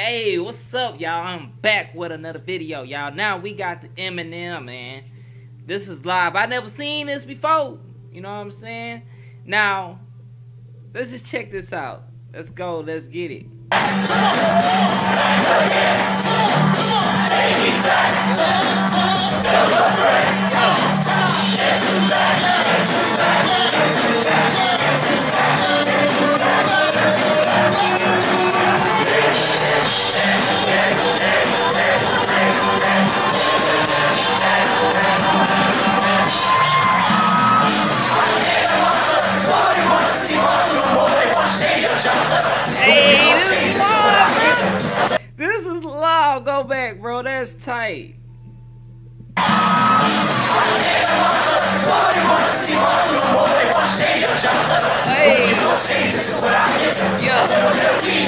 Hey, what's up, y'all? I'm back with another video, y'all. Now we got the Eminem, man. This is live. I never seen this before. You know what I'm saying? Now, let's just check this out. Let's go. Let's get it. Hey, this is live. This is live. Go back, bro. That's tight. Hey, yeah.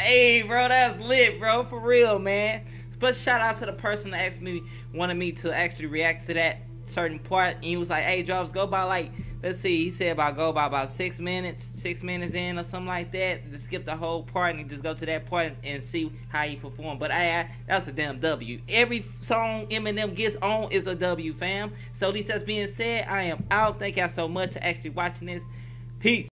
Hey, bro, that's lit, bro. For real, man. But shout out to the person that asked me, wanted me to actually react to that certain part. And he was like, hey, Jarvis, go by like, let's see, he said about go by about six minutes, six minutes in or something like that. To skip the whole part and just go to that part and see how he performed. But I, I that's a damn W. Every song Eminem gets on is a W, fam. So at least that's being said, I am out. Thank y'all so much for actually watching this. Peace.